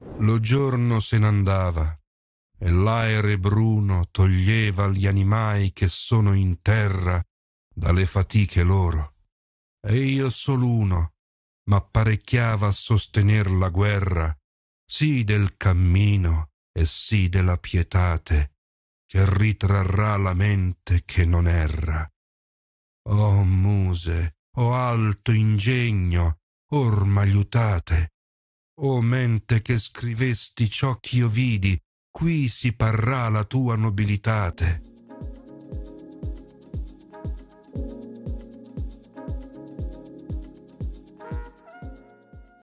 Lo giorno se n'andava e l'aere bruno toglieva gli animai che sono in terra dalle fatiche loro. E io solo uno m'apparecchiava a sostener la guerra, sì del cammino e sì della pietate, che ritrarrà la mente che non erra. Oh muse, oh alto ingegno, or m'aiutate. O mente che scrivesti ciò ch'io vidi, qui si parrà la tua nobilitate.